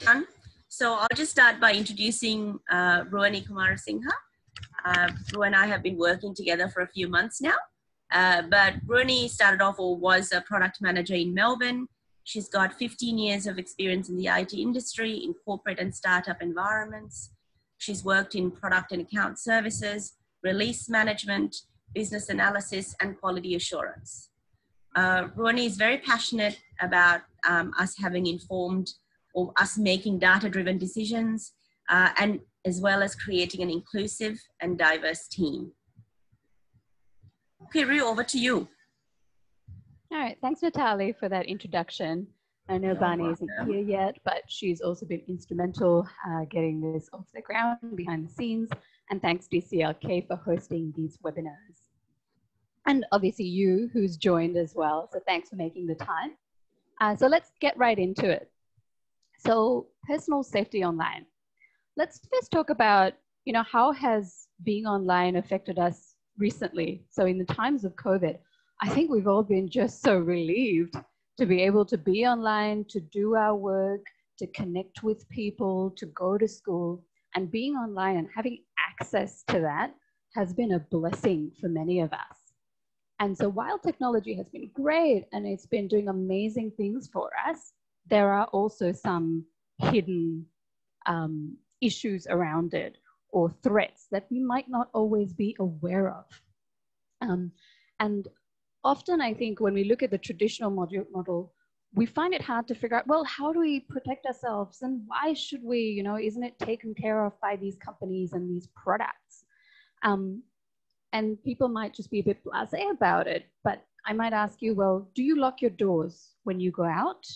everyone. So I'll just start by introducing uh, Ruwani Kumarasinghe. Uh, Ru and I have been working together for a few months now. Uh, but Ruwani started off or was a product manager in Melbourne. She's got 15 years of experience in the IT industry in corporate and startup environments. She's worked in product and account services, release management, business analysis, and quality assurance. Uh, is very passionate about um, us having informed or us making data-driven decisions uh, and as well as creating an inclusive and diverse team. Okay, over to you. All right, thanks Natalie for that introduction. I know Barney isn't here yet, but she's also been instrumental uh, getting this off the ground behind the scenes. And thanks DCLK for hosting these webinars. And obviously you who's joined as well. So thanks for making the time. Uh, so let's get right into it. So personal safety online. Let's first talk about, you know, how has being online affected us recently? So in the times of COVID, I think we've all been just so relieved to be able to be online, to do our work, to connect with people, to go to school, and being online and having access to that has been a blessing for many of us. And so while technology has been great and it's been doing amazing things for us, there are also some hidden um, issues around it or threats that we might not always be aware of. Um, and often I think when we look at the traditional model, we find it hard to figure out, well, how do we protect ourselves and why should we, you know, isn't it taken care of by these companies and these products? Um, and people might just be a bit blasé about it, but I might ask you, well, do you lock your doors when you go out,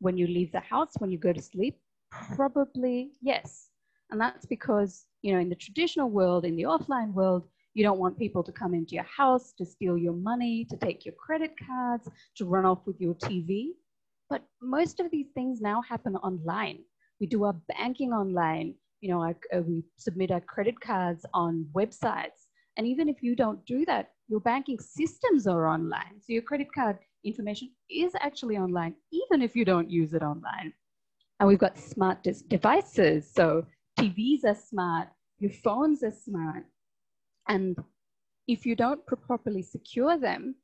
when you leave the house, when you go to sleep? Probably yes. And that's because, you know, in the traditional world, in the offline world, you don't want people to come into your house to steal your money, to take your credit cards, to run off with your TV. But most of these things now happen online. We do our banking online. You know, our, uh, we submit our credit cards on websites. And even if you don't do that, your banking systems are online. So your credit card information is actually online, even if you don't use it online. And we've got smart devices. So TVs are smart, your phones are smart, and if you don't properly secure them,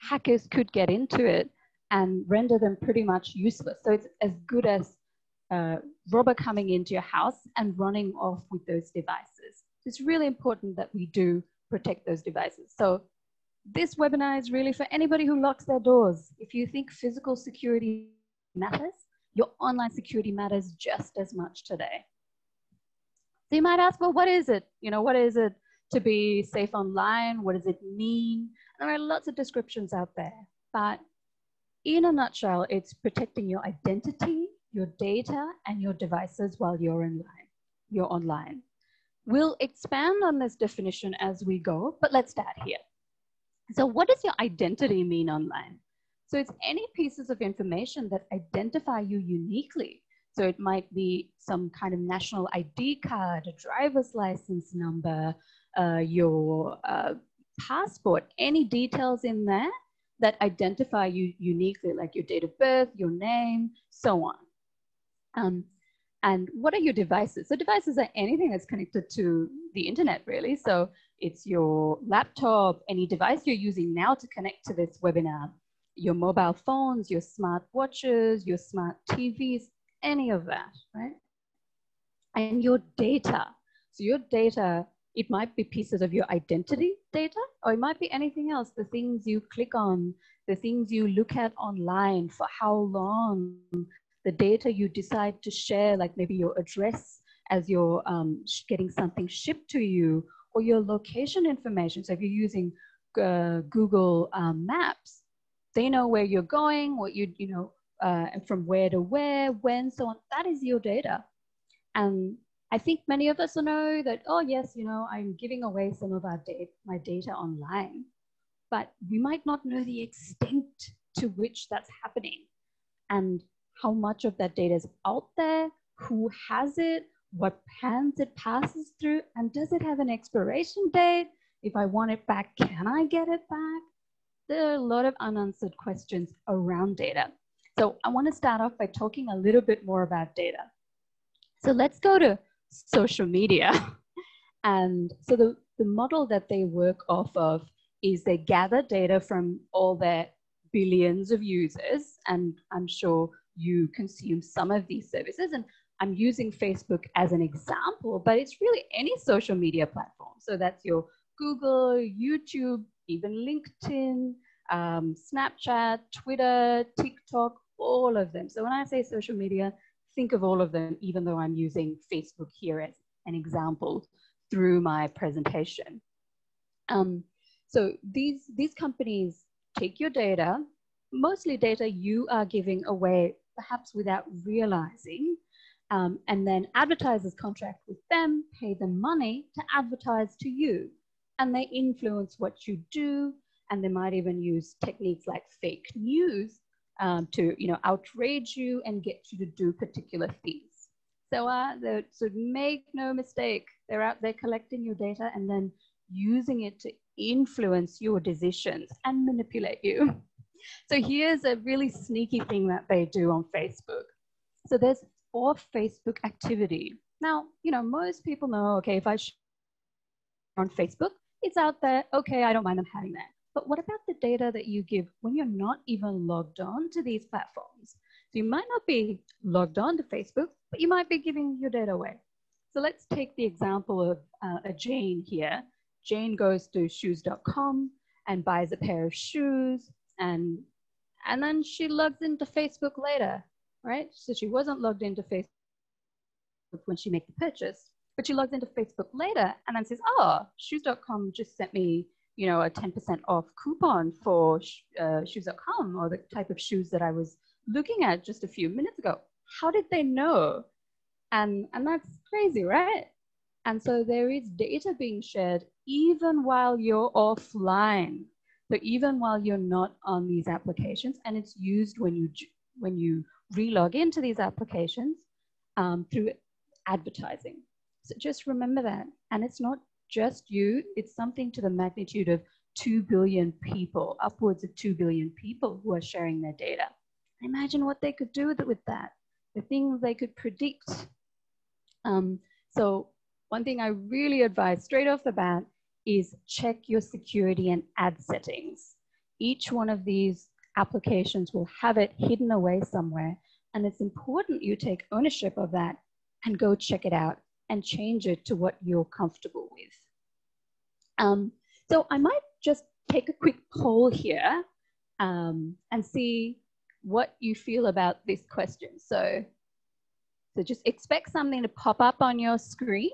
hackers could get into it and render them pretty much useless. So it's as good as a robber coming into your house and running off with those devices. It's really important that we do protect those devices. So this webinar is really for anybody who locks their doors. If you think physical security matters, your online security matters just as much today. So you might ask, well, what is it? You know, what is it to be safe online? What does it mean? There are lots of descriptions out there, but in a nutshell, it's protecting your identity, your data, and your devices while you're online. You're online. We'll expand on this definition as we go, but let's start here. So what does your identity mean online? So it's any pieces of information that identify you uniquely. So it might be some kind of national ID card, a driver's license number, uh, your uh, passport, any details in there that identify you uniquely, like your date of birth, your name, so on. Um, and what are your devices? So devices are anything that's connected to the internet, really. So it's your laptop, any device you're using now to connect to this webinar, your mobile phones, your smart watches, your smart TVs, any of that, right? And your data. So your data it might be pieces of your identity data, or it might be anything else, the things you click on, the things you look at online, for how long, the data you decide to share, like maybe your address as you're um, getting something shipped to you, or your location information. So if you're using uh, Google um, Maps, they know where you're going, what you, you know, uh, and from where to where, when, so on. That is your data. And I think many of us know that, oh, yes, you know, I'm giving away some of our data, my data online, but we might not know the extent to which that's happening and how much of that data is out there, who has it, what hands it passes through, and does it have an expiration date? If I want it back, can I get it back? There are a lot of unanswered questions around data. So I want to start off by talking a little bit more about data. So let's go to social media. and so the, the model that they work off of is they gather data from all their billions of users. And I'm sure you consume some of these services. And I'm using Facebook as an example, but it's really any social media platform. So that's your Google, YouTube, even LinkedIn, um, Snapchat, Twitter, TikTok, all of them. So when I say social media, think of all of them, even though I'm using Facebook here as an example through my presentation. Um, so these, these companies take your data, mostly data you are giving away, perhaps without realizing, um, and then advertisers contract with them, pay them money to advertise to you. And they influence what you do, and they might even use techniques like fake news um, to you know, outrage you and get you to do particular things. So, uh, so make no mistake, they're out there collecting your data and then using it to influence your decisions and manipulate you. So here's a really sneaky thing that they do on Facebook. So there's off Facebook activity. Now, you know, most people know, okay, if I share on Facebook, it's out there. Okay, I don't mind them having that. But what about the data that you give when you're not even logged on to these platforms? So you might not be logged on to Facebook, but you might be giving your data away. So let's take the example of uh, a Jane here. Jane goes to shoes.com and buys a pair of shoes and and then she logs into Facebook later, right? So she wasn't logged into Facebook when she made the purchase, but she logs into Facebook later and then says, oh, shoes.com just sent me, you know, a 10% off coupon for uh, shoes.com or the type of shoes that I was looking at just a few minutes ago. How did they know? And, and that's crazy, right? And so there is data being shared even while you're offline. So even while you're not on these applications, and it's used when you when you relog into these applications um, through advertising. So just remember that. And it's not just you, it's something to the magnitude of 2 billion people, upwards of 2 billion people who are sharing their data. Imagine what they could do with, with that, the things they could predict. Um, so one thing I really advise straight off the bat is check your security and ad settings. Each one of these applications will have it hidden away somewhere. And it's important you take ownership of that and go check it out and change it to what you're comfortable with. Um, so I might just take a quick poll here um, and see what you feel about this question. So, so just expect something to pop up on your screen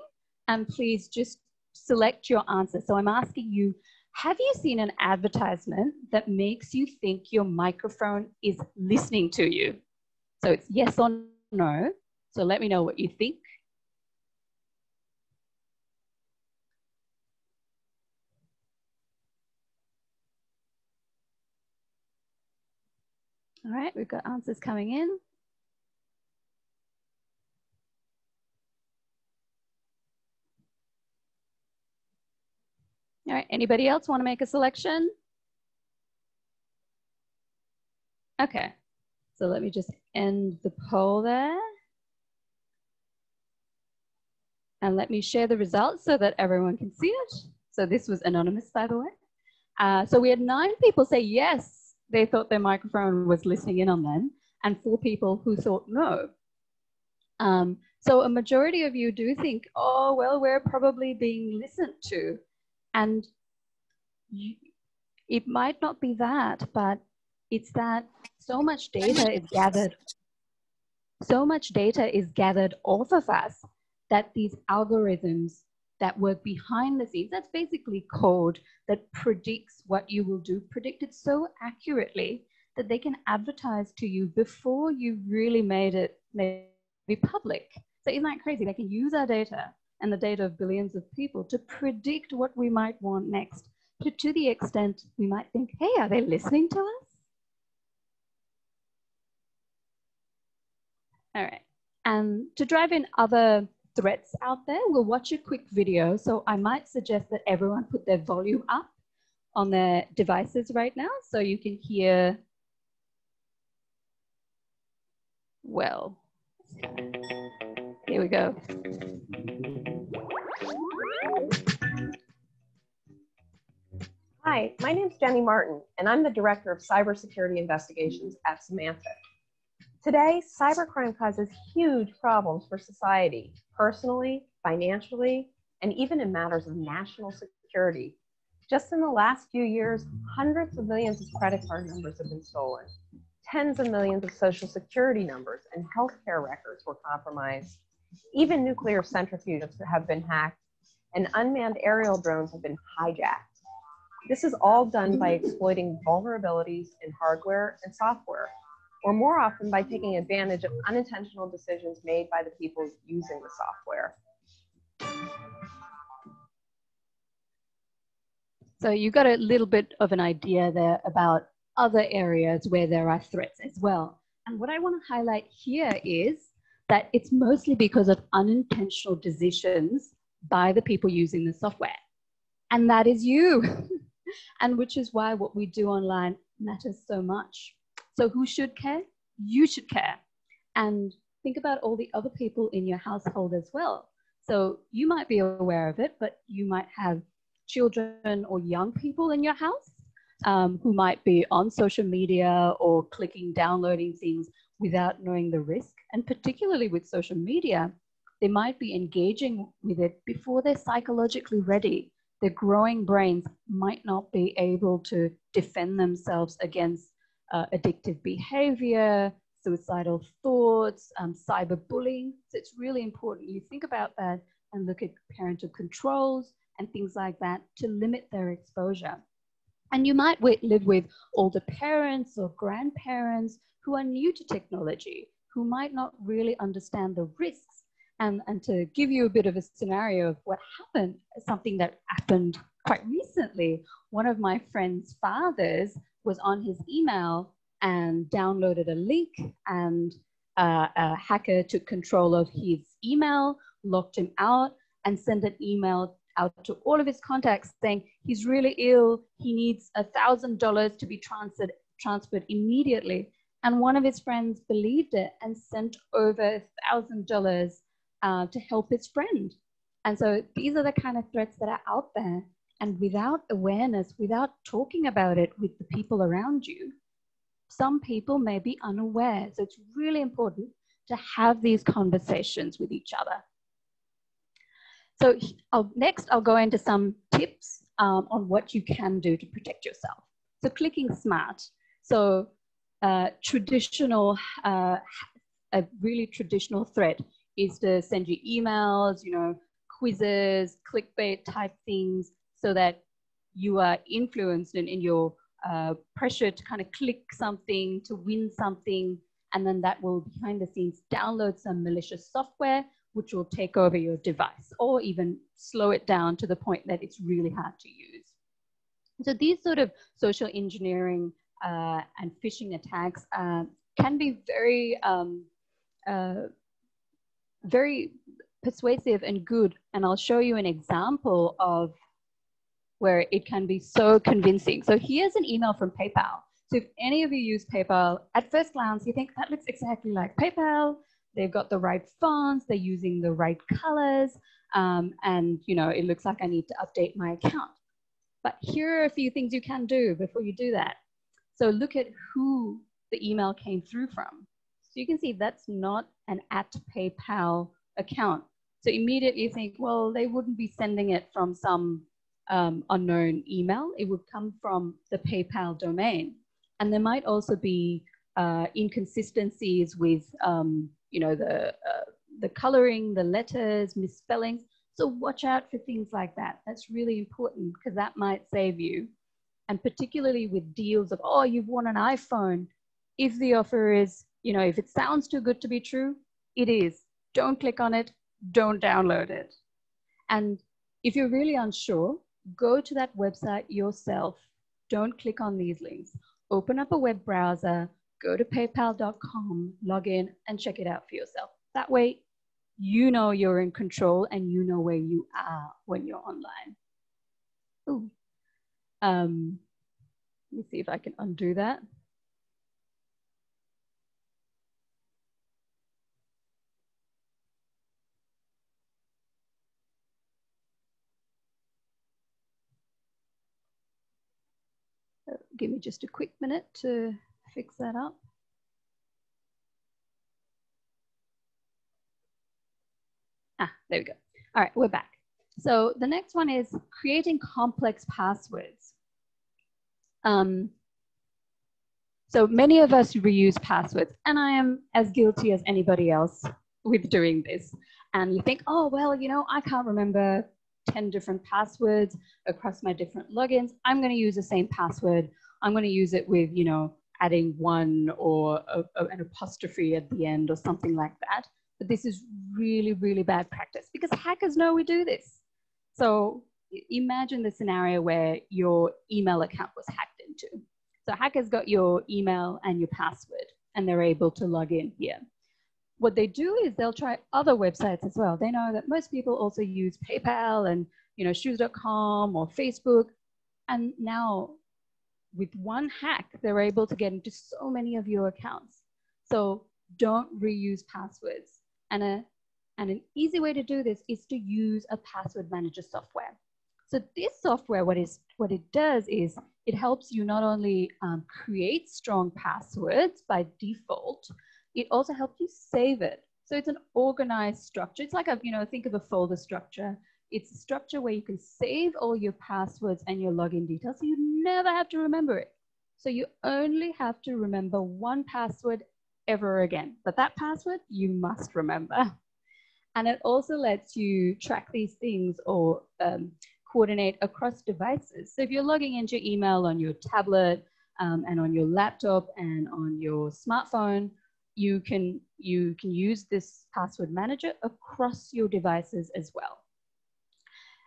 and please just select your answer. So I'm asking you, have you seen an advertisement that makes you think your microphone is listening to you? So it's yes or no. So let me know what you think. All right, we've got answers coming in. All right, anybody else want to make a selection? Okay, so let me just end the poll there. And let me share the results so that everyone can see it. So this was anonymous, by the way. Uh, so we had nine people say yes, they thought their microphone was listening in on them, and four people who thought no. Um, so a majority of you do think, oh, well, we're probably being listened to. And it might not be that, but it's that so much data is gathered, so much data is gathered off of us that these algorithms that work behind the scenes, that's basically code that predicts what you will do, predict it so accurately that they can advertise to you before you really made it be public. So isn't that crazy? They can use our data and the data of billions of people to predict what we might want next, to, to the extent we might think, hey, are they listening to us? All right. And to drive in other threats out there, we'll watch a quick video. So I might suggest that everyone put their volume up on their devices right now so you can hear well. Here we go. Hi, my name is Jenny Martin, and I'm the Director of Cybersecurity Investigations at Symantec. Today, cybercrime causes huge problems for society, personally, financially, and even in matters of national security. Just in the last few years, hundreds of millions of credit card numbers have been stolen. Tens of millions of social security numbers and healthcare records were compromised. Even nuclear centrifuges have been hacked, and unmanned aerial drones have been hijacked. This is all done by exploiting vulnerabilities in hardware and software, or more often by taking advantage of unintentional decisions made by the people using the software. So you got a little bit of an idea there about other areas where there are threats as well. And what I want to highlight here is that it's mostly because of unintentional decisions by the people using the software. And that is you. and which is why what we do online matters so much. So, who should care? You should care. And think about all the other people in your household as well. So, you might be aware of it, but you might have children or young people in your house um, who might be on social media or clicking, downloading things without knowing the risk. And particularly with social media, they might be engaging with it before they're psychologically ready their growing brains might not be able to defend themselves against uh, addictive behavior, suicidal thoughts, um, cyberbullying. So it's really important you think about that and look at parental controls and things like that to limit their exposure. And you might live with older parents or grandparents who are new to technology, who might not really understand the risks and, and to give you a bit of a scenario of what happened, something that happened quite recently, one of my friend's fathers was on his email and downloaded a link and uh, a hacker took control of his email, locked him out, and sent an email out to all of his contacts saying he's really ill, he needs a thousand dollars to be transferred transferred immediately. And one of his friends believed it and sent over a thousand dollars uh, to help his friend. And so these are the kind of threats that are out there. And without awareness, without talking about it with the people around you, some people may be unaware. So it's really important to have these conversations with each other. So I'll, next, I'll go into some tips um, on what you can do to protect yourself. So clicking smart. So uh, traditional, uh, a really traditional threat is to send you emails, you know, quizzes, clickbait type things, so that you are influenced in, in your uh, pressure to kind of click something, to win something, and then that will behind the scenes download some malicious software which will take over your device or even slow it down to the point that it's really hard to use. So these sort of social engineering uh, and phishing attacks uh, can be very um, uh, very persuasive and good. And I'll show you an example of where it can be so convincing. So here's an email from PayPal. So if any of you use PayPal, at first glance, you think that looks exactly like PayPal. They've got the right fonts, they're using the right colors, um, and you know, it looks like I need to update my account. But here are a few things you can do before you do that. So look at who the email came through from. So you can see that's not an at PayPal account. So immediately you think, well, they wouldn't be sending it from some um, unknown email. It would come from the PayPal domain. And there might also be uh, inconsistencies with, um, you know, the, uh, the coloring, the letters, misspellings. So watch out for things like that. That's really important because that might save you. And particularly with deals of, oh, you've won an iPhone. If the offer is you know, if it sounds too good to be true, it is. Don't click on it, don't download it. And if you're really unsure, go to that website yourself. Don't click on these links. Open up a web browser, go to paypal.com, log in, and check it out for yourself. That way, you know you're in control and you know where you are when you're online. Ooh. Um, let me see if I can undo that. give me just a quick minute to fix that up. Ah, there we go. All right, we're back. So the next one is creating complex passwords. Um, so many of us reuse passwords, and I am as guilty as anybody else with doing this. And you think, oh, well, you know, I can't remember 10 different passwords across my different logins. I'm going to use the same password. I'm going to use it with, you know, adding one or a, a, an apostrophe at the end or something like that. But this is really, really bad practice because hackers know we do this. So imagine the scenario where your email account was hacked into. So hackers got your email and your password and they're able to log in here. What they do is they'll try other websites as well. They know that most people also use PayPal and you know shoes.com or Facebook. And now with one hack, they're able to get into so many of your accounts. So don't reuse passwords. And, a, and an easy way to do this is to use a password manager software. So this software, what, is, what it does is it helps you not only um, create strong passwords by default, it also helps you save it. So it's an organized structure. It's like a, you know, think of a folder structure. It's a structure where you can save all your passwords and your login details so you never have to remember it. So you only have to remember one password ever again. But that password you must remember. And it also lets you track these things or um, coordinate across devices. So if you're logging into email on your tablet um, and on your laptop and on your smartphone, you can, you can use this password manager across your devices as well.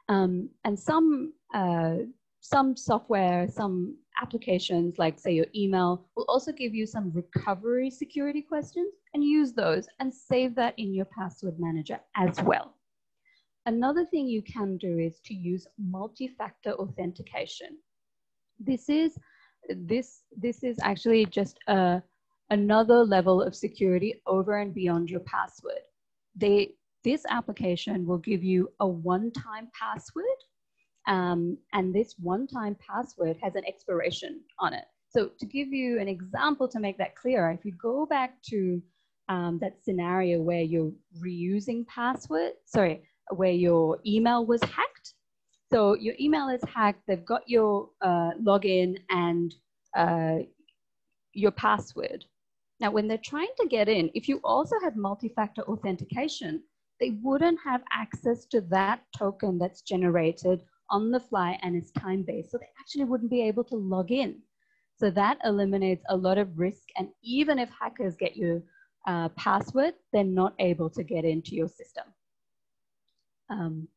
Um, and some, uh, some software, some applications like say your email will also give you some recovery security questions and use those and save that in your password manager as well. Another thing you can do is to use multi-factor authentication. This is, this, this is actually just a, another level of security over and beyond your password. They, this application will give you a one-time password um, and this one-time password has an expiration on it. So to give you an example to make that clearer, if you go back to um, that scenario where you're reusing password, sorry, where your email was hacked. So your email is hacked, they've got your uh, login and uh, your password. Now, when they're trying to get in, if you also had multi-factor authentication, they wouldn't have access to that token that's generated on the fly and is time-based. So they actually wouldn't be able to log in. So that eliminates a lot of risk. And even if hackers get your uh, password, they're not able to get into your system um,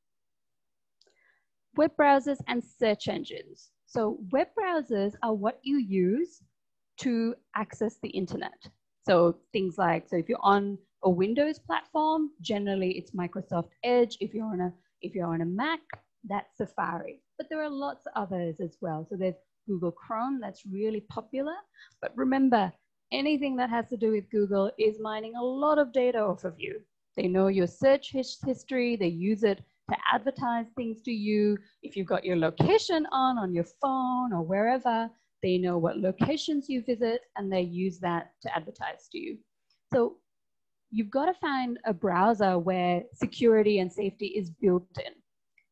web browsers and search engines. So web browsers are what you use to access the internet. So things like, so if you're on a Windows platform, generally it's Microsoft Edge. If you're on a, if you're on a Mac, that's Safari. But there are lots of others as well. So there's Google Chrome, that's really popular. But remember, anything that has to do with Google is mining a lot of data off of you. They know your search history. They use it to advertise things to you. If you've got your location on on your phone or wherever, they know what locations you visit and they use that to advertise to you. So you've got to find a browser where security and safety is built in.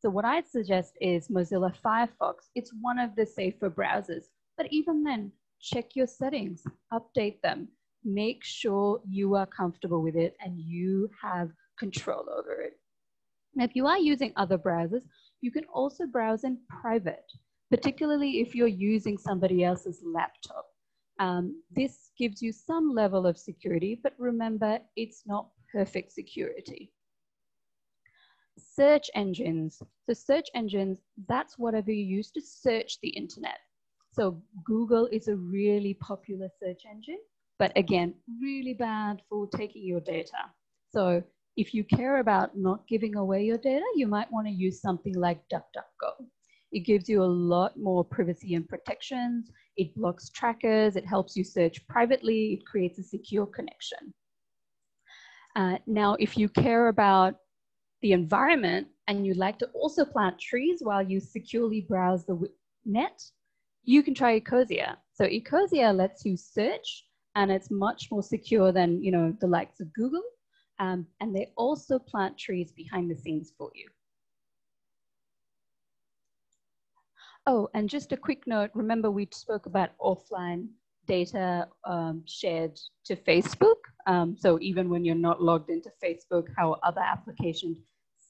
So what I'd suggest is Mozilla Firefox. It's one of the safer browsers, but even then, check your settings, update them, make sure you are comfortable with it and you have control over it. Now, if you are using other browsers, you can also browse in private, particularly if you're using somebody else's laptop. Um, this gives you some level of security, but remember, it's not perfect security. Search engines. So search engines, that's whatever you use to search the internet. So Google is a really popular search engine. But again, really bad for taking your data. So if you care about not giving away your data, you might want to use something like DuckDuckGo. It gives you a lot more privacy and protections. It blocks trackers. It helps you search privately. It creates a secure connection. Uh, now, if you care about the environment and you'd like to also plant trees while you securely browse the net, you can try Ecosia. So Ecosia lets you search and it's much more secure than, you know, the likes of Google. Um, and they also plant trees behind the scenes for you. Oh, and just a quick note, remember we spoke about offline data um, shared to Facebook. Um, so even when you're not logged into Facebook, how other applications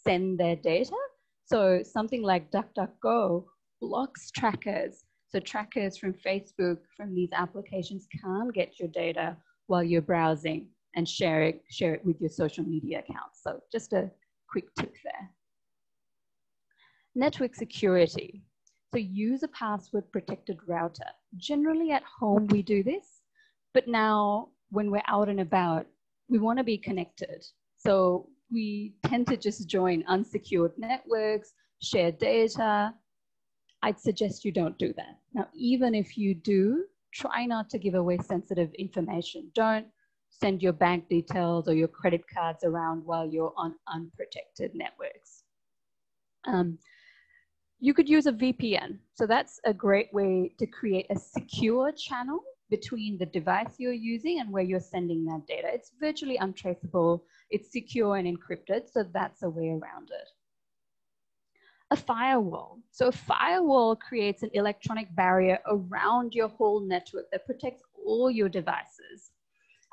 send their data. So something like DuckDuckGo blocks trackers. So trackers from Facebook, from these applications can't get your data while you're browsing and share it, share it with your social media accounts. So just a quick tip there. Network security. So use a password protected router. Generally at home, we do this, but now when we're out and about, we want to be connected. So we tend to just join unsecured networks, share data. I'd suggest you don't do that. Now, even if you do, try not to give away sensitive information. Don't send your bank details or your credit cards around while you're on unprotected networks. Um, you could use a VPN. So that's a great way to create a secure channel between the device you're using and where you're sending that data. It's virtually untraceable, it's secure and encrypted, so that's a way around it. A firewall. So a firewall creates an electronic barrier around your whole network that protects all your devices.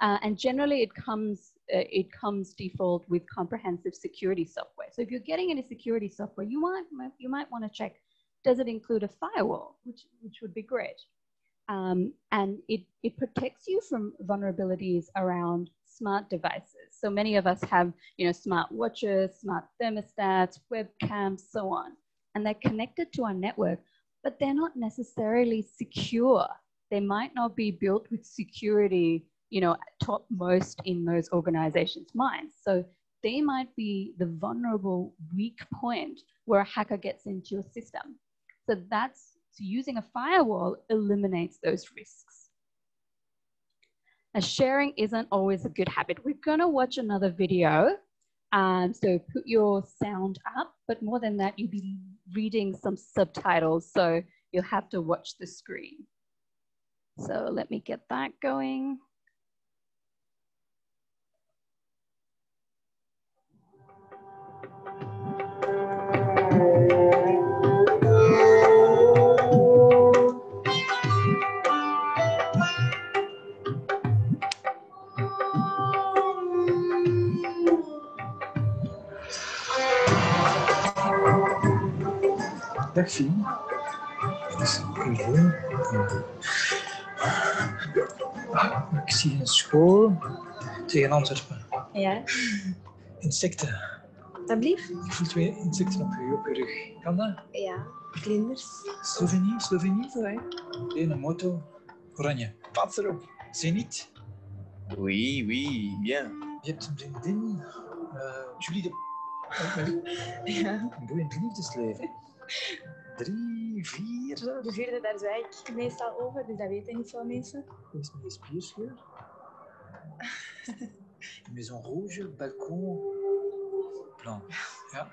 Uh, and generally it comes uh, it comes default with comprehensive security software. So if you're getting any security software, you might, you might want to check, does it include a firewall, which, which would be great. Um, and it, it protects you from vulnerabilities around smart devices. So many of us have, you know, smart watches, smart thermostats, webcams, so on. And they're connected to our network, but they're not necessarily secure. They might not be built with security you know, topmost in those organizations' minds. So they might be the vulnerable weak point where a hacker gets into your system. So that's so using a firewall eliminates those risks. Now, sharing isn't always a good habit. We're gonna watch another video. Um, so put your sound up, but more than that, you'll be reading some subtitles. So you'll have to watch the screen. So let me get that going. Ik zie een school tegen Antwerpen. Ja. Insecten. Alsjeblieft. Ik voel twee insecten op je, op je rug. Kan dat? Ja. Vlinders. Slovenie, Slovenie. Een moto. Oranje. Pats erop. Zenit. Oui, oui, bien. Je hebt een vriendin. Uh, Julie de... Ja. Een boeiend liefdesleven. Drie, vier. De vierde, daar zei ik meestal over, dus dat weten niet veel mensen. Is een spierscheur. Maison rouge, balkon, plan. Ja.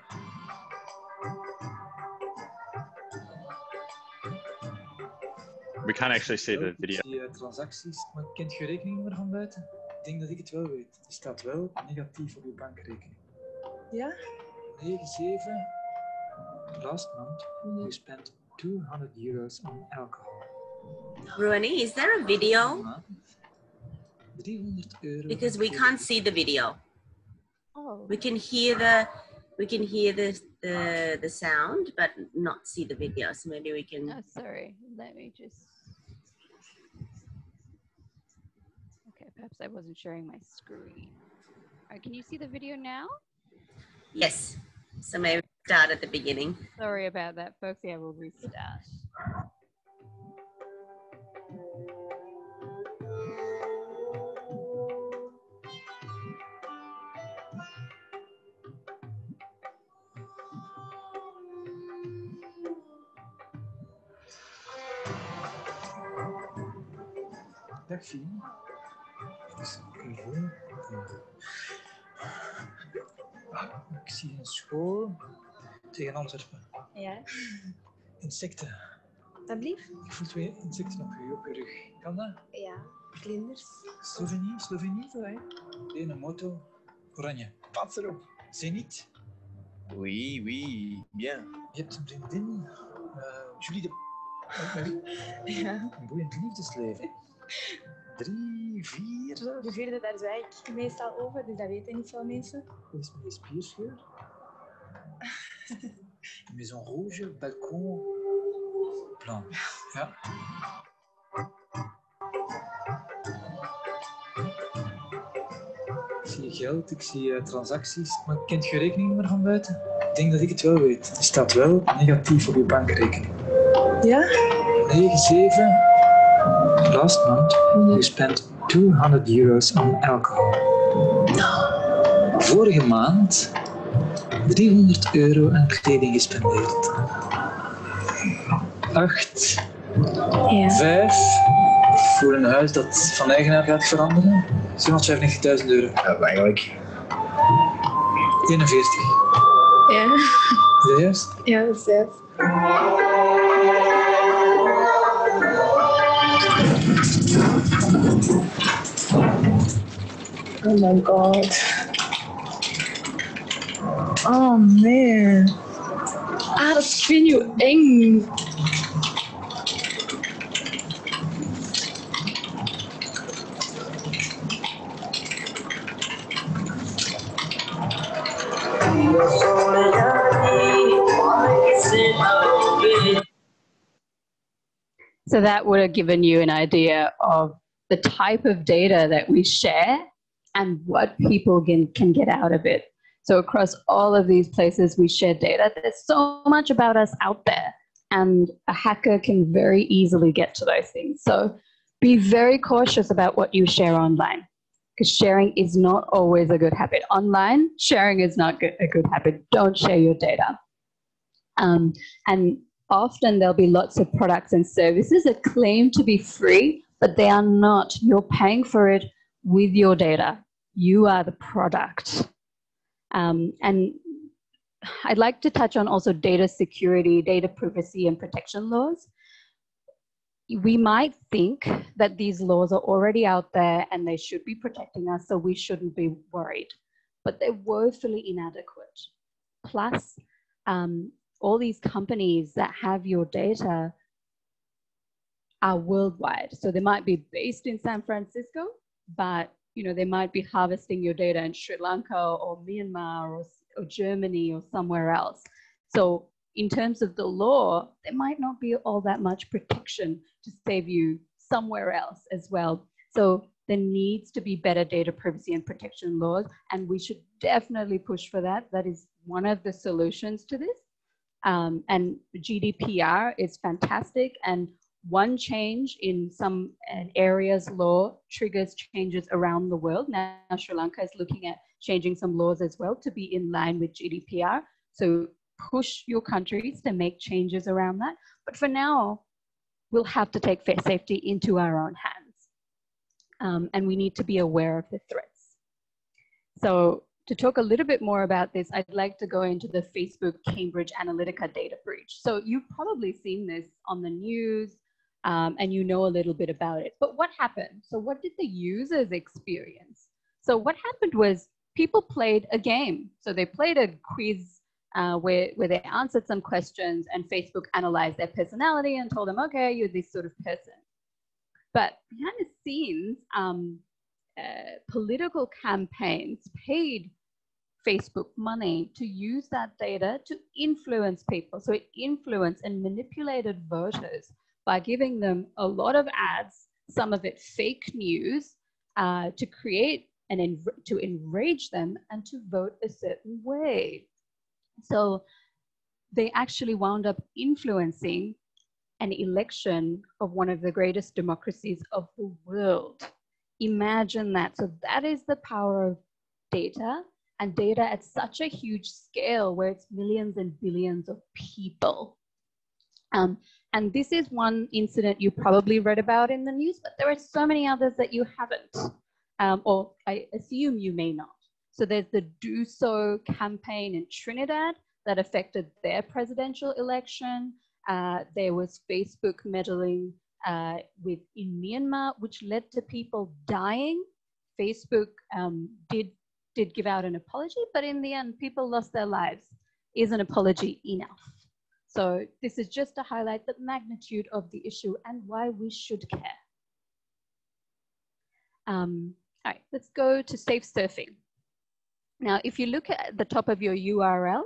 We can't actually see the Ik video. zie eh, transacties, maar kent je rekeningnummer van buiten? Ik denk dat ik het wel weet. Er staat wel negatief op je bankrekening. Ja? 9, 7. Last month, you mm-hmm. spent 200 euros on alcohol. Ruwani, is there a video? Maand. 300 euro. Because we can't see the video. Oh, We can hear the we can hear the the, the sound, but not see the video. So maybe we can. oh, sorry. Let me just. Okay, perhaps I wasn't sharing my screen. All right, can you see the video now? Yes. So maybe start at the beginning. Sorry about that, folks. Yeah, we'll restart. Dag Fien. Dus even. Ah, Een tegen Antwerpen. Ja. Insecten. Dat blieft? Ik voel twee insecten op je, op je rug. Kan dat? Ja, vlinders. Slovenie, Slovenie, hè? Ene moto, oranje. Pas erop. Zenit. Oui, oui, bien. Je hebt een vriendin, eh, Julie de... Ja. Een boeiend liefdesleven. Drie, vier De vierde, daar zei ik meestal over, dus dat weten niet veel mensen. Wat is mijn spierscheur? Maison rouge, balcon, plan. Ja. Ik zie geld, ik zie eh, transacties, maar kent je rekeningnummer van buiten? Ik denk dat ik het wel weet. Er staat wel negatief op je bankrekening. Ja? 9, 7. Last month, you spent 200 euros on alcohol. Vorige maand 300 euro aan kleding gespendeerd. 8, Ja. 5 voor een huis dat van eigenaar gaat veranderen. 795.000 euro. Ja, eigenlijk. 41. Ja, Is dat juist? ja dat is juist. Oh my god. Oh man. Ah, dat vind je eng. So that would have given you an idea of the type of data that we share and what people can, can get out of it. So across all of these places we share data, there's so much about us out there and a hacker can very easily get to those things. So be very cautious about what you share online because sharing is not always a good habit. Online, sharing is not good, a good habit. Don't share your data. Um, and often there'll be lots of products and services that claim to be free, but they are not. You're paying for it with your data. You are the product. Um, and I'd like to touch on also data security, data privacy, and protection laws. We might think that these laws are already out there and they should be protecting us, so we shouldn't be worried. But they're woefully inadequate. Plus, um, all these companies that have your data are worldwide. So they might be based in San Francisco, but you know they might be harvesting your data in Sri Lanka or Myanmar or, or Germany or somewhere else. So in terms of the law, there might not be all that much protection to save you somewhere else as well. So there needs to be better data privacy and protection laws, and we should definitely push for that. That is one of the solutions to this. Um, and GDPR is fantastic. And one change in some uh, areas law triggers changes around the world. Now Sri Lanka is looking at changing some laws as well to be in line with GDPR. So push your countries to make changes around that. But for now, we'll have to take fair safety into our own hands. Um, and we need to be aware of the threats. So to talk a little bit more about this, I'd like to go into the Facebook Cambridge Analytica data breach. So you've probably seen this on the news um, and you know a little bit about it. But what happened? So what did the users experience? So what happened was people played a game. So they played a quiz uh, where, where they answered some questions and Facebook analyzed their personality and told them, okay, you're this sort of person. But behind the scenes, um, uh, political campaigns paid Facebook money to use that data to influence people. So it influenced and manipulated voters by giving them a lot of ads, some of it fake news, uh, to create and to enrage them and to vote a certain way. So they actually wound up influencing an election of one of the greatest democracies of the world. Imagine that. So that is the power of data and data at such a huge scale where it's millions and billions of people. Um, and this is one incident you probably read about in the news, but there are so many others that you haven't, um, or I assume you may not. So there's the Do So campaign in Trinidad that affected their presidential election. Uh, there was Facebook meddling uh, with in Myanmar, which led to people dying. Facebook um, did did give out an apology, but in the end, people lost their lives. Is an apology enough? So this is just to highlight the magnitude of the issue and why we should care. Um, all right, let's go to safe surfing. Now, if you look at the top of your URL,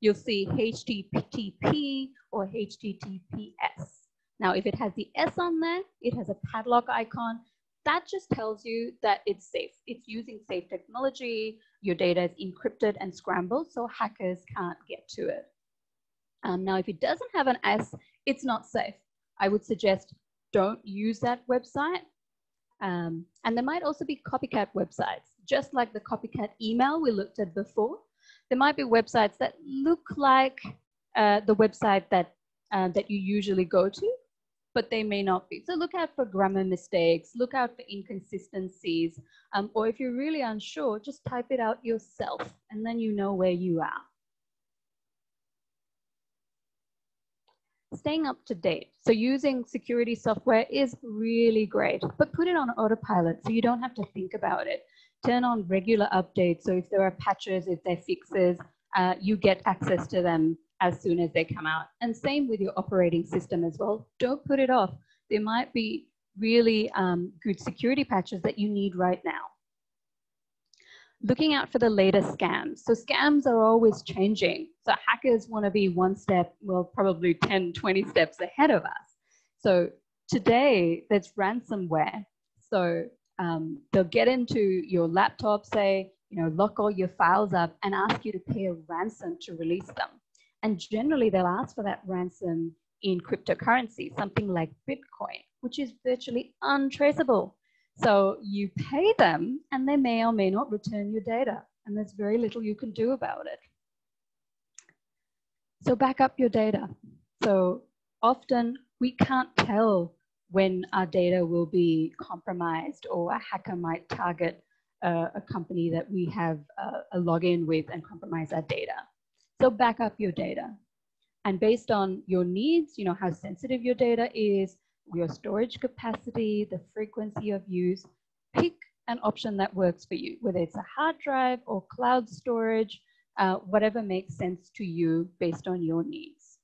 you'll see HTTP or HTTPS. Now, if it has the S on there, it has a padlock icon. That just tells you that it's safe. It's using safe technology. Your data is encrypted and scrambled, so hackers can't get to it. Um, now, if it doesn't have an S, it's not safe. I would suggest don't use that website. Um, and there might also be copycat websites, just like the copycat email we looked at before. There might be websites that look like uh, the website that, uh, that you usually go to, but they may not be. So look out for grammar mistakes, look out for inconsistencies, um, or if you're really unsure, just type it out yourself and then you know where you are. Staying up to date. So using security software is really great, but put it on autopilot so you don't have to think about it. Turn on regular updates. So if there are patches, if there are fixes, uh, you get access to them as soon as they come out. And same with your operating system as well. Don't put it off. There might be really um, good security patches that you need right now. Looking out for the latest scams. So scams are always changing. So hackers want to be one step, well, probably 10, 20 steps ahead of us. So today there's ransomware. So um, they'll get into your laptop, say, you know, lock all your files up and ask you to pay a ransom to release them. And generally, they'll ask for that ransom in cryptocurrency, something like Bitcoin, which is virtually untraceable. So you pay them, and they may or may not return your data, and there's very little you can do about it. So back up your data. So often we can't tell when our data will be compromised or a hacker might target uh, a company that we have uh, a login with and compromise our data. So back up your data. And based on your needs, you know, how sensitive your data is, your storage capacity, the frequency of use, pick an option that works for you, whether it's a hard drive or cloud storage, uh, whatever makes sense to you based on your needs.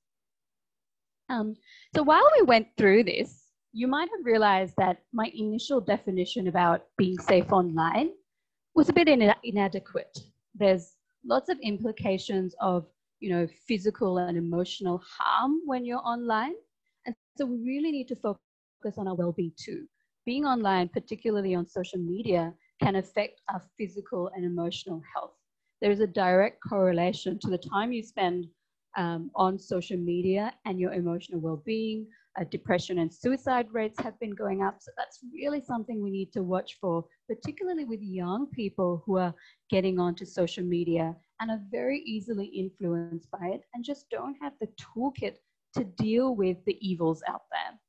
Um, so while we went through this, you might have realized that my initial definition about being safe online was a bit in inadequate. There's lots of implications of you know physical and emotional harm when you're online so we really need to focus on our well-being too. Being online particularly on social media can affect our physical and emotional health. There is a direct correlation to the time you spend um, on social media and your emotional well-being. Uh, depression and suicide rates have been going up. So that's really something we need to watch for, particularly with young people who are getting onto social media and are very easily influenced by it and just don't have the toolkit to deal with the evils out there.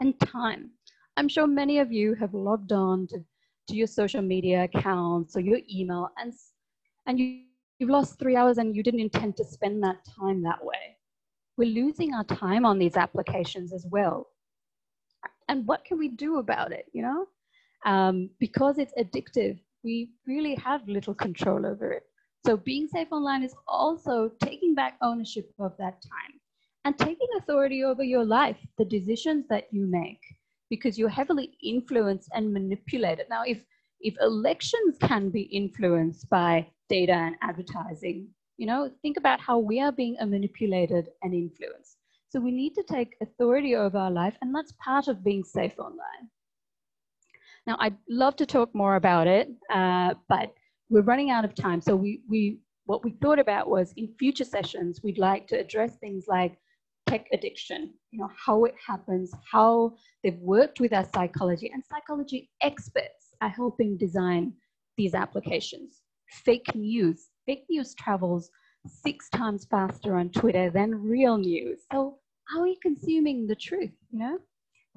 And time. I'm sure many of you have logged on to, to your social media accounts or your email and, and you, you've lost three hours and you didn't intend to spend that time that way we're losing our time on these applications as well. And what can we do about it, you know? Um, because it's addictive, we really have little control over it. So being safe online is also taking back ownership of that time and taking authority over your life, the decisions that you make, because you're heavily influenced and manipulated. Now, if if elections can be influenced by data and advertising, you know, think about how we are being manipulated and influenced. So we need to take authority over our life, and that's part of being safe online. Now, I'd love to talk more about it, uh, but we're running out of time. So we, we, what we thought about was in future sessions, we'd like to address things like tech addiction, you know, how it happens, how they've worked with our psychology, and psychology experts are helping design these applications. Fake news, fake news travels six times faster on Twitter than real news. So how are we consuming the truth, you know?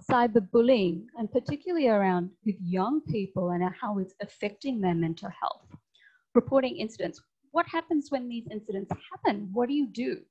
Cyberbullying, and particularly around with young people and how it's affecting their mental health. Reporting incidents. What happens when these incidents happen? What do you do?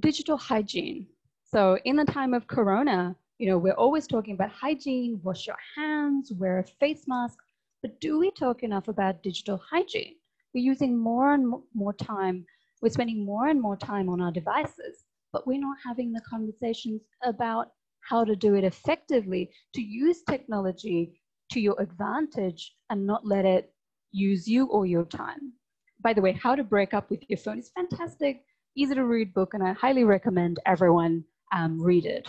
Digital hygiene. So in the time of Corona, you know, we're always talking about hygiene, wash your hands, wear a face mask, but do we talk enough about digital hygiene? We're using more and more time, we're spending more and more time on our devices, but we're not having the conversations about how to do it effectively, to use technology to your advantage and not let it use you or your time. By the way, How to Break Up with Your Phone is fantastic, easy to read book, and I highly recommend everyone um, read it.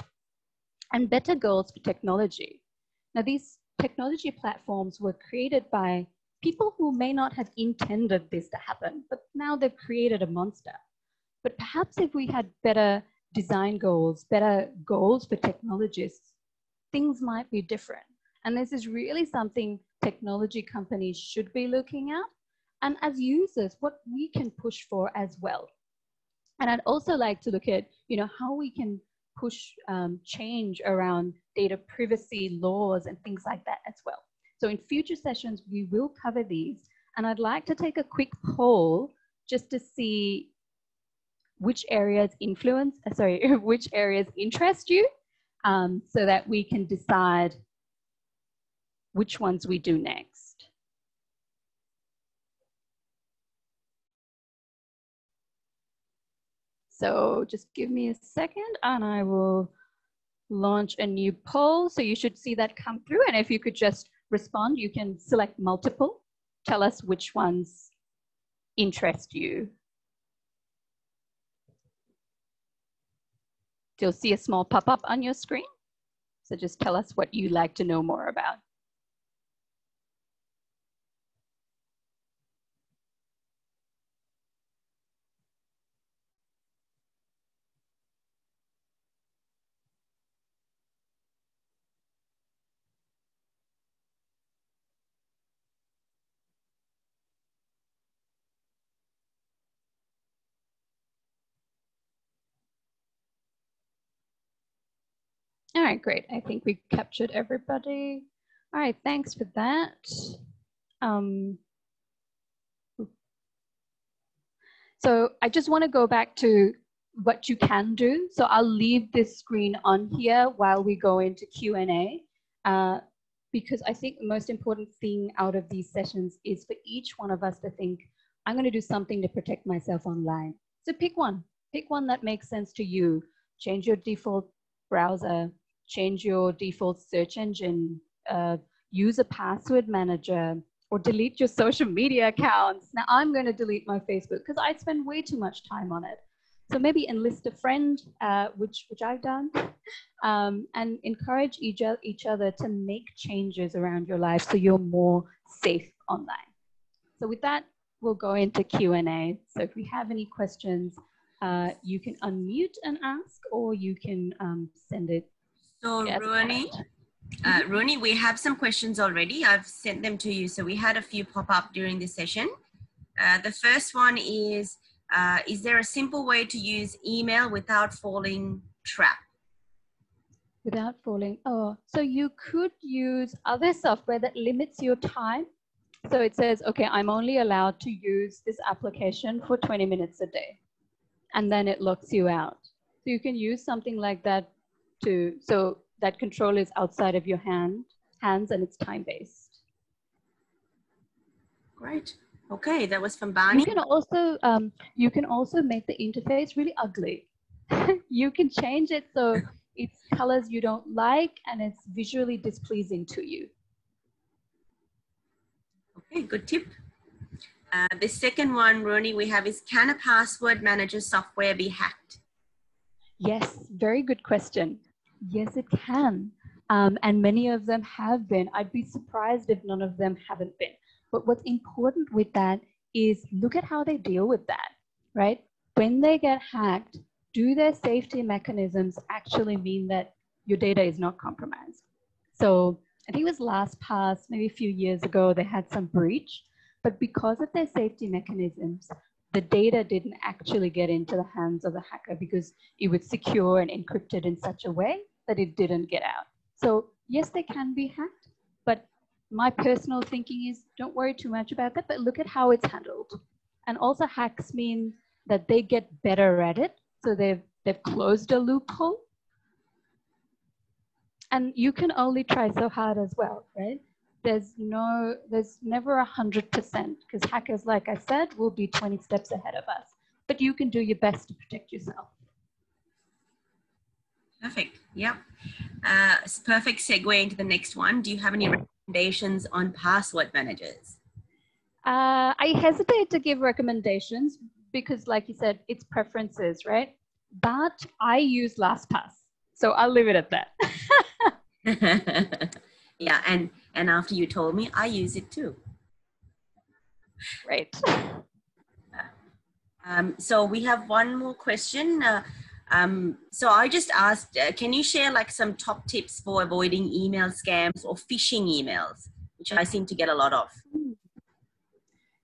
And better goals for technology. Now, these technology platforms were created by people who may not have intended this to happen, but now they've created a monster. But perhaps if we had better design goals, better goals for technologists, things might be different. And this is really something technology companies should be looking at. And as users, what we can push for as well. And I'd also like to look at, you know, how we can push um, change around data privacy laws and things like that as well. So in future sessions, we will cover these. And I'd like to take a quick poll just to see which areas influence, uh, sorry, which areas interest you um, so that we can decide which ones we do next. So just give me a second and I will launch a new poll. So you should see that come through. And if you could just respond, you can select multiple. Tell us which ones interest you. You'll see a small pop-up on your screen. So just tell us what you'd like to know more about. All right, great. I think we captured everybody. All right, thanks for that. Um, so I just want to go back to what you can do. So I'll leave this screen on here while we go into Q&A uh, because I think the most important thing out of these sessions is for each one of us to think, I'm going to do something to protect myself online. So pick one. Pick one that makes sense to you. Change your default browser, change your default search engine, uh, use a password manager, or delete your social media accounts. Now I'm going to delete my Facebook because I spend way too much time on it. So maybe enlist a friend, uh, which which I've done, um, and encourage each, each other to make changes around your life so you're more safe online. So with that, we'll go into Q&A. So if we have any questions, uh, you can unmute and ask, or you can um, send it so. Ruwani, uh, Rooney, we have some questions already. I've sent them to you. So we had a few pop up during the session. Uh, the first one is, uh, is there a simple way to use email without falling trap? Without falling, oh, so you could use other software that limits your time. So it says, okay, I'm only allowed to use this application for 20 minutes a day. And then it locks you out. So you can use something like that to, so that control is outside of your hand, hands and it's time-based. Great. Okay, that was from Barney. You can also, um, you can also make the interface really ugly. you can change it so it's colors you don't like and it's visually displeasing to you. Okay, good tip. Uh, the second one, Rooney, we have is can a password manager software be hacked? Yes, very good question. Yes, it can. Um, and many of them have been. I'd be surprised if none of them haven't been. But what's important with that is look at how they deal with that, right? When they get hacked, do their safety mechanisms actually mean that your data is not compromised? So I think it was LastPass, maybe a few years ago, they had some breach, but because of their safety mechanisms, the data didn't actually get into the hands of the hacker because it was secure and encrypted in such a way that it didn't get out. So yes, they can be hacked, but my personal thinking is don't worry too much about that, but look at how it's handled. And also hacks mean that they get better at it. So they've they've closed a loophole. And you can only try so hard as well, right? There's no, there's never a hundred percent because hackers, like I said, will be 20 steps ahead of us. But you can do your best to protect yourself. Perfect. Yeah. Uh, perfect segue into the next one. Do you have any recommendations on password managers? Uh, I hesitate to give recommendations because, like you said, it's preferences, right? But I use LastPass, so I'll leave it at that. yeah, and and after you told me, I use it too. Right. Um, so we have one more question. Uh, um, so I just asked, uh, can you share like some top tips for avoiding email scams or phishing emails, which I seem to get a lot of?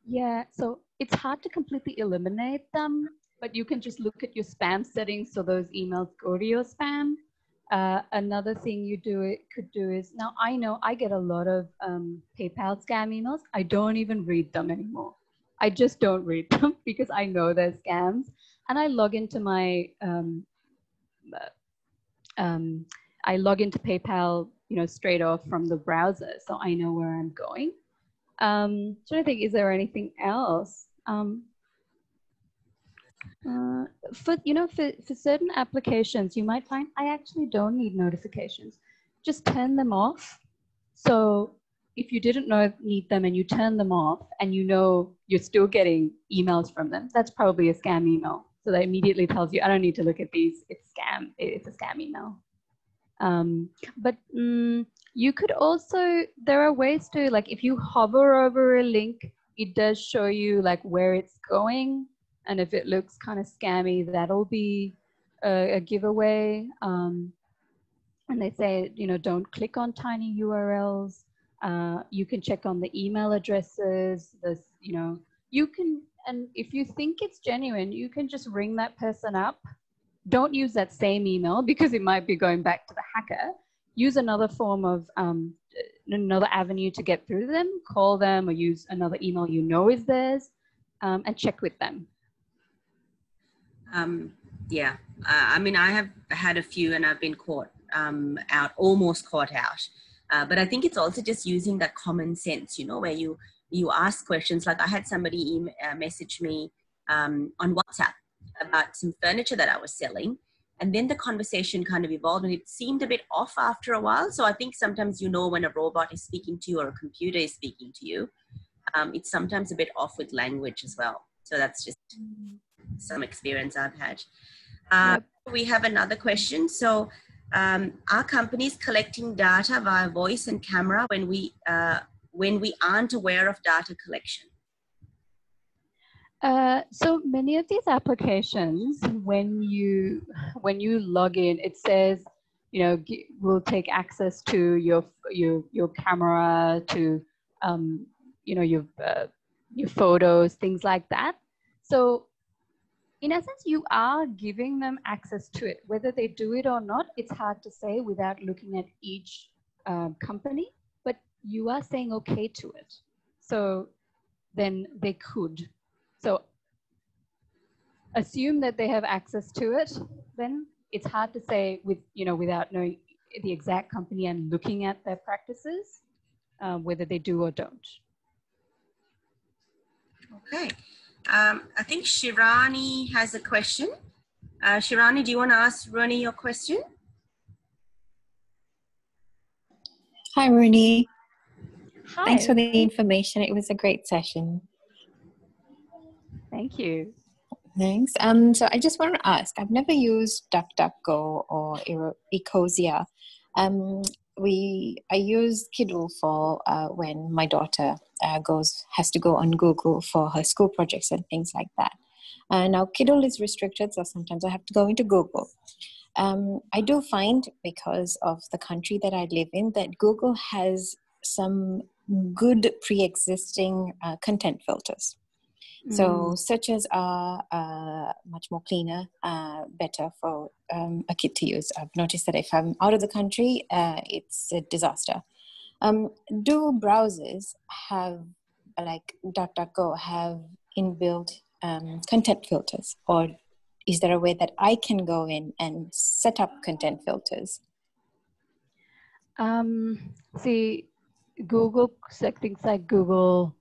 Yeah, so it's hard to completely eliminate them, but you can just look at your spam settings so those emails go to your spam. Uh, another thing you do it could do is now I know I get a lot of um, PayPal scam emails. I don't even read them anymore. I just don't read them because I know they're scams and I log into my um, um, I log into PayPal, you know, straight off from the browser, so I know where I'm going. Um, trying to think, is there anything else? Um, uh, for you know, for, for certain applications, you might find I actually don't need notifications. Just turn them off. So if you didn't know need them and you turn them off and you know you're still getting emails from them, that's probably a scam email. So that immediately tells you, I don't need to look at these. It's scam. It's a scam email. Um, but mm, you could also, there are ways to like, if you hover over a link, it does show you like where it's going. And if it looks kind of scammy, that'll be a, a giveaway. Um, and they say, you know, don't click on tiny URLs. Uh, you can check on the email addresses. This, you know, you can and if you think it's genuine, you can just ring that person up. Don't use that same email because it might be going back to the hacker. Use another form of um, another avenue to get through them. Call them or use another email you know is theirs, um, and check with them. Um, yeah, uh, I mean, I have had a few, and I've been caught um, out, almost caught out. Uh, but I think it's also just using that common sense, you know, where you you ask questions. Like I had somebody email, uh, message me um, on WhatsApp about some furniture that I was selling. And then the conversation kind of evolved and it seemed a bit off after a while. So I think sometimes you know when a robot is speaking to you or a computer is speaking to you. Um, it's sometimes a bit off with language as well. So that's just some experience I've had. Uh, we have another question. So um, are companies collecting data via voice and camera when we uh, when we aren't aware of data collection? Uh, so many of these applications, when you when you log in, it says, you know, we'll take access to your your your camera, to um, you know your uh, your photos, things like that. So, in essence, you are giving them access to it. Whether they do it or not, it's hard to say without looking at each uh, company but you are saying okay to it. So then they could. So assume that they have access to it, then it's hard to say with, you know, without knowing the exact company and looking at their practices, uh, whether they do or don't. Okay. Um, I think Shirani has a question. Uh, Shirani, do you want to ask Rooney your question? Hi, Rooney. Hi. Thanks for the information. It was a great session. Thank you. Thanks. Um, so I just want to ask, I've never used DuckDuckGo or Ecosia. Um, we I use Kiddle for uh, when my daughter uh, goes has to go on Google for her school projects and things like that. Uh, now Kiddle is restricted, so sometimes I have to go into Google. Um, I do find because of the country that I live in that Google has some good pre-existing uh, content filters. Mm. So searches are uh, much more cleaner, uh, better for um, a kid to use. I've noticed that if I'm out of the country, uh, it's a disaster. Um, do browsers have, like DuckDuckGo, have inbuilt um, content filters, or is there a way that I can go in and set up content filters? Um, see, Google, things like Google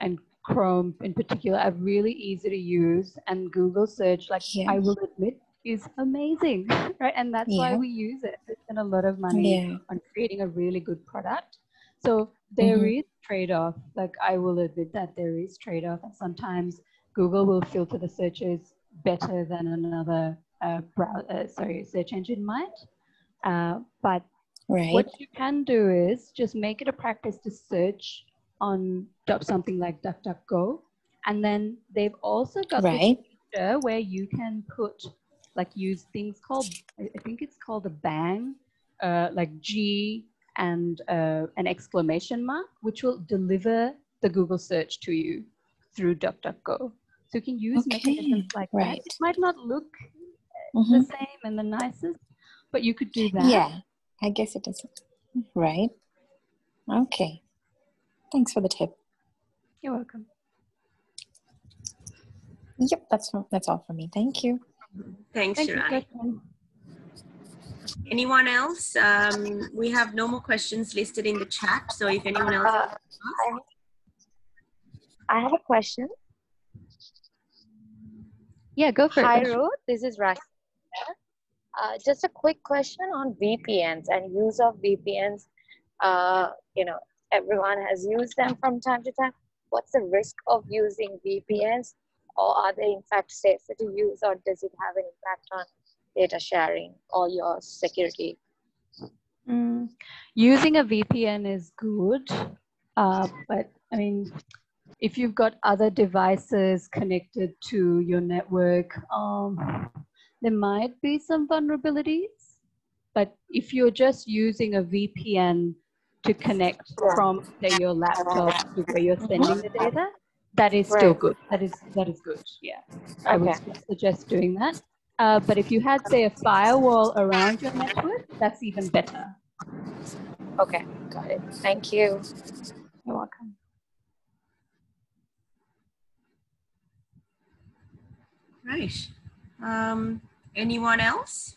and Chrome in particular are really easy to use, and Google search, like Yeah. I will admit, is amazing, right? And that's why we use it. We spend a lot of money Yeah. on creating a really good product. So there Mhm. is trade-off. Like I will admit that there is trade-off, and sometimes Google will filter the searches better than another uh, brow- uh, sorry search engine might. Uh, but Right. what you can do is just make it a practice to search on something like DuckDuckGo, and then they've also got this feature where you can put like use things called I think it's called a bang, uh, like G and uh, an exclamation mark, which will deliver the Google search to you through DuckDuckGo. So you can use Okay, mechanisms like that. It might not look Mhm. the same and the nicest, but you could do that. Yeah, I guess it doesn't. Right. Okay. Thanks for the tip. You're welcome. Yep, that's that's all for me. Thank you. Thanks, Thank Shirani. Kirsten. Anyone else? Um, we have no more questions listed in the chat. So if anyone else, Uh, I have a question. Yeah, go for it. Hi, Ruth. This is Rash. Uh, just a quick question on VPNs and use of VPNs. Uh, you know, everyone has used them from time to time. What's the risk of using VPNs, or are they in fact safer to use, or does it have an impact on data sharing or your security? Mm, using a VPN is good, uh, but I mean, if you've got other devices connected to your network, um, there might be some vulnerabilities. But if you're just using a VPN to connect from say, your laptop to where you're sending the data, that is still good. That is that is good. Yeah, I would suggest doing that. Uh, but if you had, say, a firewall around your network, that's even better. Okay, got it. Thank you. You're welcome. right. Um, anyone else?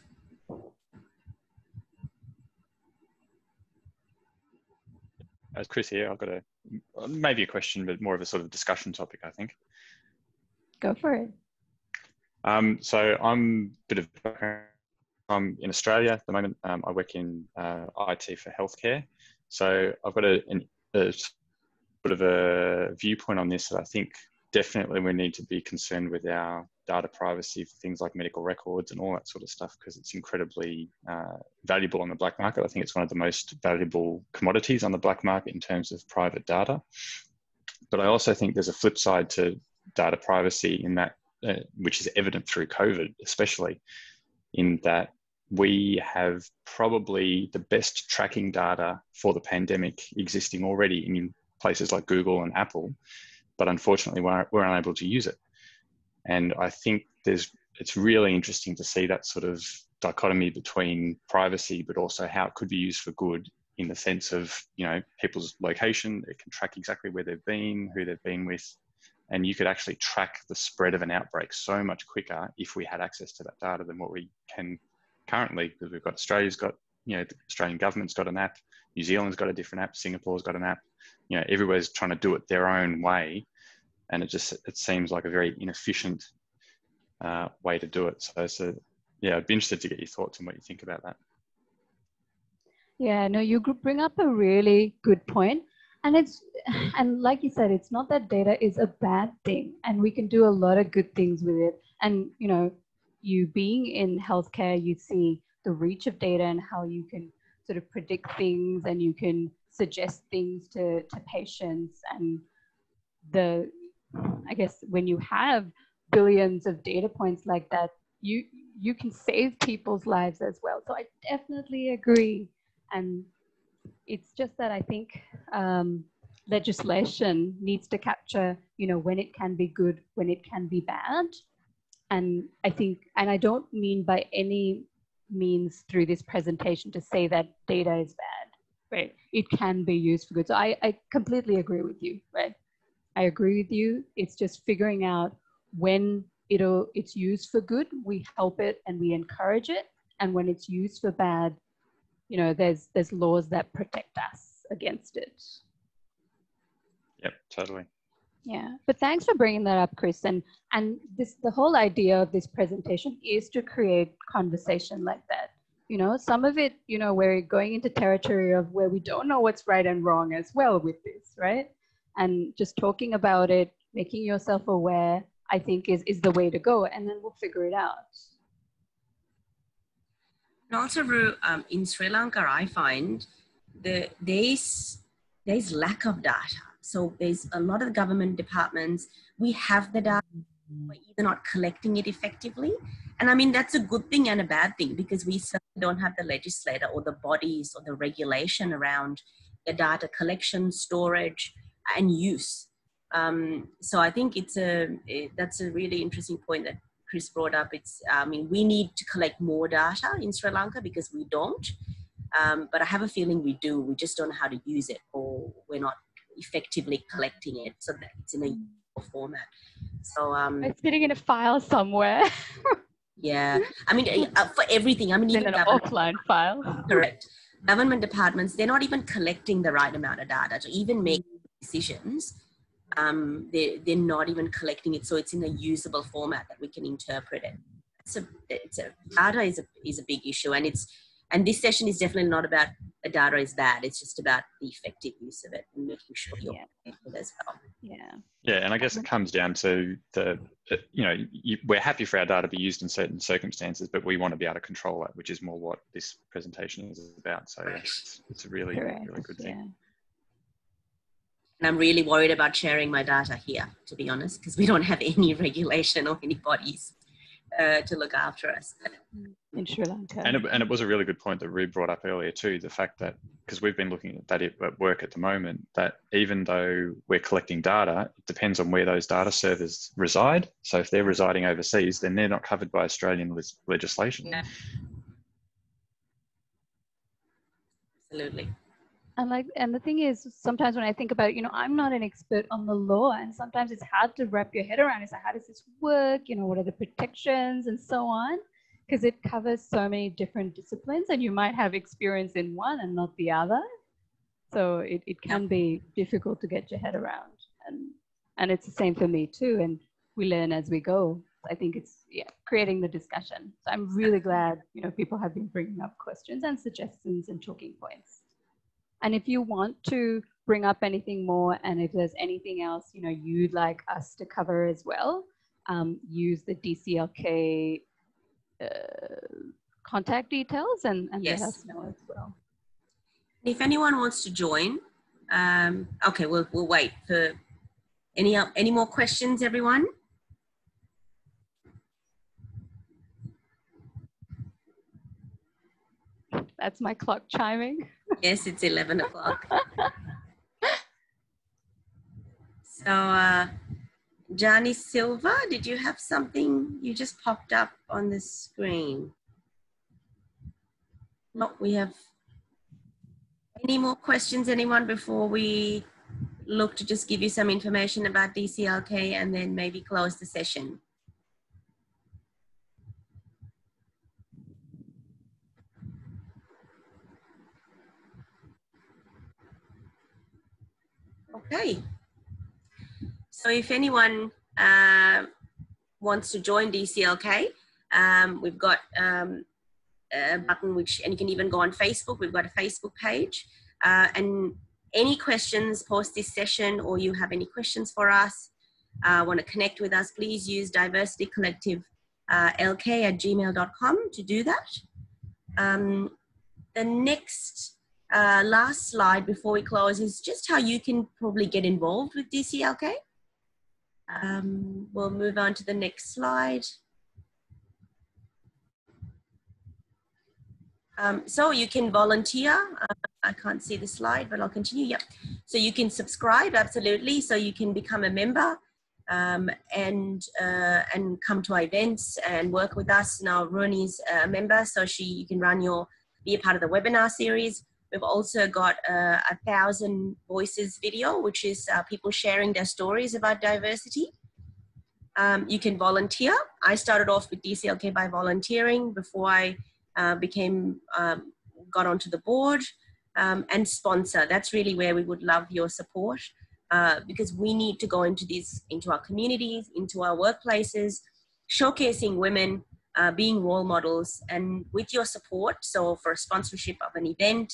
As Chris here, I've got a maybe a question, but more of a sort of discussion topic, I think. Go for it. Um, so I'm a bit of I'm in Australia at the moment. Um, I work in uh, IT for healthcare. So I've got a, an, a sort of a viewpoint on this that I think definitely we need to be concerned with our data privacy for things like medical records and all that sort of stuff because it's incredibly uh, valuable on the black market. I think it's one of the most valuable commodities on the black market in terms of private data. But I also think there's a flip side to data privacy in that, uh, which is evident through COVID, especially in that we have probably the best tracking data for the pandemic existing already in places like Google and Apple, but unfortunately we're, we're unable to use it. And I think there's it's really interesting to see that sort of dichotomy between privacy, but also how it could be used for good in the sense of you know people's location. It can track exactly where they've been, who they've been with, and you could actually track the spread of an outbreak so much quicker if we had access to that data than what we can currently because we've got Australia's got you know the Australian government's got an app, New Zealand's got a different app, Singapore's got an app. You know everywhere's trying to do it their own way, and it just it seems like a very inefficient uh, way to do it. So, so yeah, I'd be interested to get your thoughts on what you think about that. Yeah, no, you bring up a really good point. And it's, and like you said, it's not that data is a bad thing, and we can do a lot of good things with it. And, you know, you being in healthcare, you see the reach of data and how you can sort of predict things and you can suggest things to, to patients. And the, I guess, when you have billions of data points like that, you, you can save people's lives as well. So I definitely agree and it's just that I think um, legislation needs to capture, you know, when it can be good, when it can be bad, and I think, and I don't mean by any means through this presentation to say that data is bad, right? It can be used for good. So I, I completely agree with you, right? I agree with you. It's just figuring out when it'll it's used for good, we help it and we encourage it. And when it's used for bad, you know, there's there's laws that protect us against it. Yep, totally. Yeah, but thanks for bringing that up, Chris. And and this the whole idea of this presentation is to create conversation like that. You know, some of it, you know, we're going into territory of where we don't know what's right and wrong as well with this, right? And just talking about it, making yourself aware, I think is is the way to go, and then we'll figure it out. Also, Ru, um, in Sri Lanka, I find the there's there's lack of data. So there's a lot of government departments. We have the data, we're either not collecting it effectively. And I mean that's a good thing and a bad thing because we certainly don't have the legislator or the bodies or the regulation around the data collection, storage, and use. Um, so I think it's a it, that's a really interesting point that Chris brought up. It's I mean we need to collect more data in Sri Lanka because we don't. Um, but I have a feeling we do. We just don't know how to use it, or we're not effectively collecting it so that it's in a format. So um, It's sitting in a file somewhere. yeah, I mean uh, for everything. I mean in even an offline file. Correct. Government departments, they're not even collecting the right amount of data to even make decisions. Um, they, they're not even collecting it, so it's in a usable format that we can interpret it. It's a, it's a data is a, is a big issue, and it's and this session is definitely not about the data is bad. It's just about the effective use of it and making sure you're Yeah. as well. Yeah. Yeah, and I guess it comes down to the, uh, you know, you, we're happy for our data to be used in certain circumstances, but we want to be able to control it, which is more what this presentation is about. So yeah, it's, it's a really, Correct. really good thing. Yeah. And I'm really worried about sharing my data here, to be honest, because we don't have any regulation or any bodies uh, to look after us. In Sri Lanka. And it, and it was a really good point that Rube brought up earlier too. The fact that because we've been looking at that at at work at the moment, that even though we're collecting data, it depends on where those data servers reside. So if they're residing overseas, then they're not covered by Australian lis- legislation. Yeah. Absolutely. And like, and the thing is, sometimes when I think about, you know, I'm not an expert on the law, and sometimes it's hard to wrap your head around. It's like, how does this work? You know, what are the protections and so on? Because it covers so many different disciplines, and you might have experience in one and not the other. So it, it can be difficult to get your head around, and and it's the same for me too. And we learn as we go. I think it's yeah, creating the discussion. So I'm really glad you know people have been bringing up questions and suggestions and talking points. And if you want to bring up anything more, and if there's anything else you know you'd like us to cover as well, um, use the DCLK uh, contact details and, and Yes. let us know as well. If anyone wants to join, um, okay, we'll, we'll wait for any, any more questions, everyone? That's my clock chiming. Yes, it's 11 o'clock. So, uh, Johnny Silva, did you have something? You just popped up on the screen. No, we have any more questions, anyone, before we look to just give you some information about DCLK and then maybe close the session? Okay. So if anyone uh, wants to join DCLK, um, we've got um, a button which, and you can even go on Facebook. We've got a Facebook page. Uh, and any questions post this session or you have any questions for us, uh, want to connect with us, please use diversity collective uh, lk at gmail.com to do that. Um, the next uh, last slide before we close is just how you can probably get involved with DCLK. Um, we'll move on to the next slide. Um, so you can volunteer. Uh, I can't see the slide, but I'll continue. Yep. So you can subscribe, absolutely. So you can become a member um, and uh, and come to our events and work with us. Now Rooney's a member, so she you can run your be a part of the webinar series. We've also got uh, a thousand voices video, which is uh, people sharing their stories about diversity. Um, you can volunteer. I started off with DCLK by volunteering before I uh, became um, got onto the board um, and sponsor. That's really where we would love your support uh, because we need to go into these into our communities, into our workplaces, showcasing women uh, being role models, and with your support. So for a sponsorship of an event,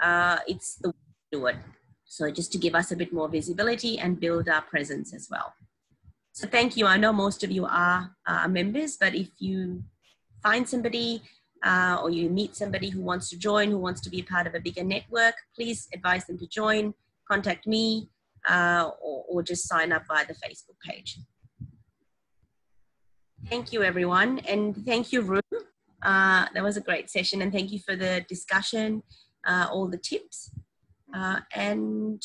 uh, it's the way to do it. So just to give us a bit more visibility and build our presence as well. So thank you. I know most of you are uh, members, but if you find somebody uh, or you meet somebody who wants to join, who wants to be a part of a bigger network, please advise them to join, contact me, uh, or, or just sign up via the Facebook page. Thank you, everyone. And thank you, Rue. Uh, that was a great session. And thank you for the discussion, uh, all the tips. Uh, and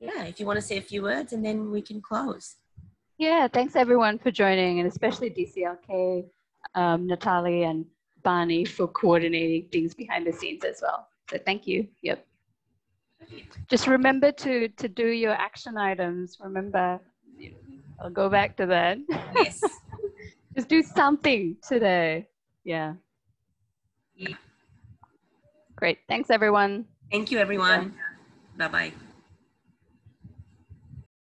yeah, if you want to say a few words and then we can close. Yeah, thanks everyone for joining and especially DCLK, um, Natalie and Barney for coordinating things behind the scenes as well. So thank you. Yep. Just remember to, to do your action items. Remember, I'll go back to that. Yes. Just do something today. Yeah. Yeah. Great. Thanks everyone. Thank you, everyone. Bye bye.